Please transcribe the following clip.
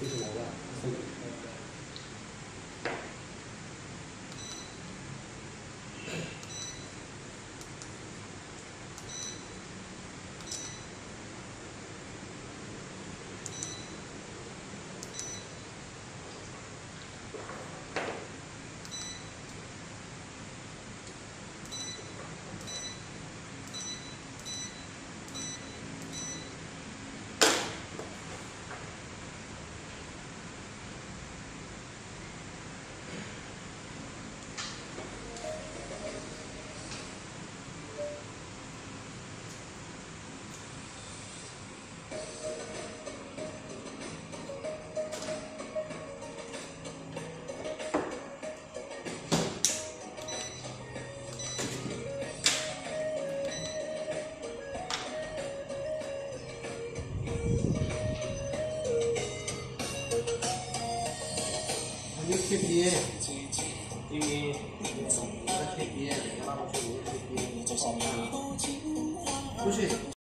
为什么吧？你贴边，因为那贴边，你要让我去，我贴边，好看。不是。